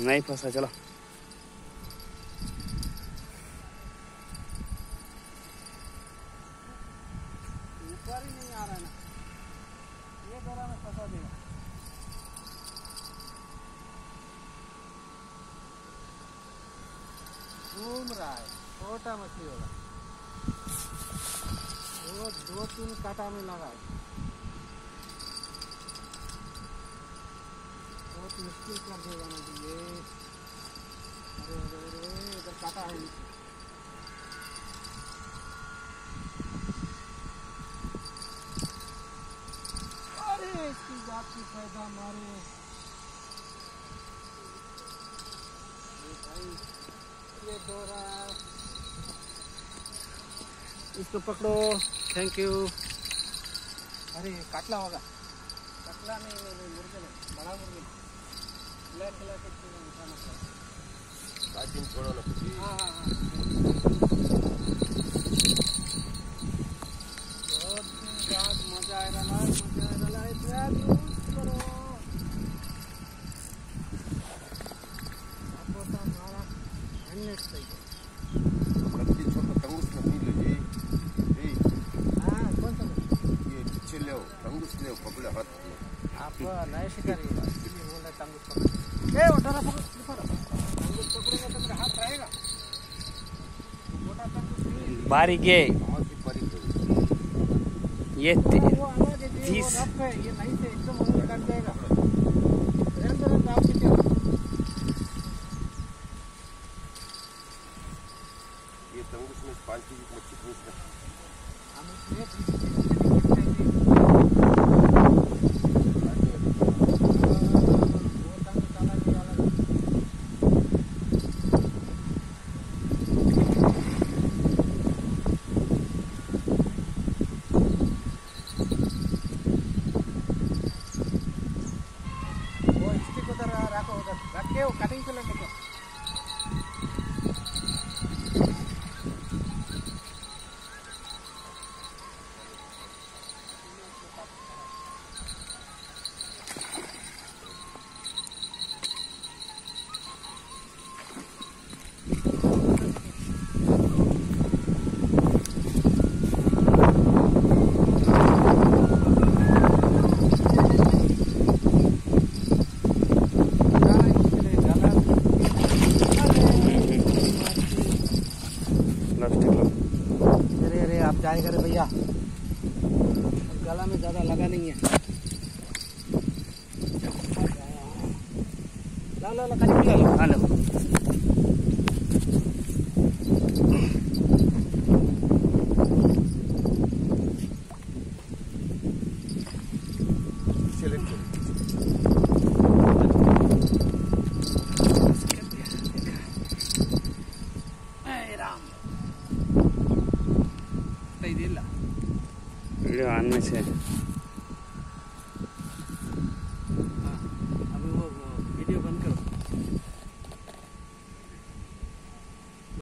नहीं फंसा चलो छोटा मछली होगा वो दो तीन कांटा में लगा है मुश्किल कर देगा मुझे अरे अरे अरे इधर काटा है अरे इसकी जात की मारे इसको पकड़ो। थैंक यू अरे, काटला होगा। कटला नहीं नहीं नहीं, मुर्गे नहीं, बड़ा मुर्गे छोड़ो ना बहुत बाद मज़ा आ रहा है मज़ा आ रहा है ट्रैक यूज़ करो आपको तो हमारा हेलमेट चाहिए आप नए शिकारी तंगुस ए उठा रहा पकड़ पकड़ तंगुस पकड़ोगे तो मेरा हाथ रहेगा मोटा तंगुस नहीं है। बारी गे हमारी परी ये ते- वो तीस- है। ये नहीं से एकदम उंगली कट जाएगा रहने दो, रहने दो, आप पीछे रहो। ये तंगुस में पाँच केजी की मच्छी फंस गई हम इसमें पीछे पीछे पीछे पीछे वो तंगुस अलग ही अलग है। वो स्टिक उधर रखो उधर रख के वो कटिंग से चलो। जाएगा और गला में ज़्यादा लगा नहीं है। ला ला ला कहीं ला लो। हाँ लो। ಇದಿಲ್ಲ ವಿಡಿಯೋ ಆನ್ में से